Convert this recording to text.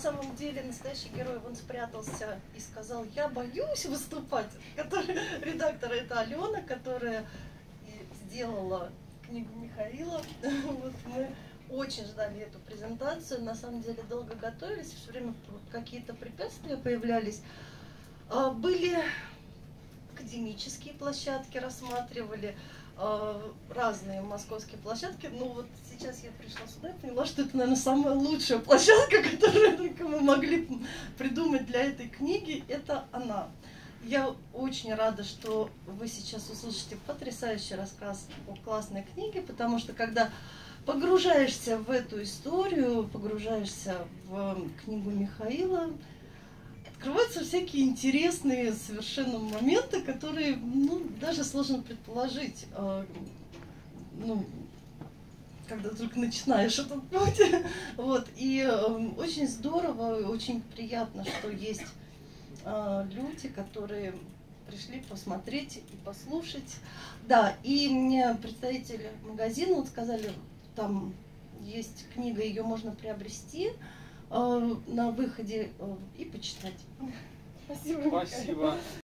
самом деле настоящий герой, он спрятался и сказал, я боюсь выступать. Который, редактор это Алена, которая сделала книгу Михаила. Вот мы очень ждали эту презентацию, на самом деле долго готовились, все время какие-то препятствия появлялись. А, были академические площадки, рассматривали а, разные московские площадки. Ну вот сейчас я пришла сюда и поняла, что это, наверное, самая лучшая площадка, которую только мы могли придумать для этой книги. Это она. Я очень рада, что вы сейчас услышите потрясающий рассказ о классной книге, потому что когда погружаешься в эту историю, погружаешься в книгу Михаила, открываются всякие интересные совершенно моменты, которые ну, даже сложно предположить. А, ну, когда только начинаешь этот путь. Вот. И э, очень здорово, очень приятно, что есть э, люди, которые пришли посмотреть и послушать. Да, и мне представители магазина вот сказали, там есть книга, ее можно приобрести на выходе э, и почитать. Спасибо. Спасибо.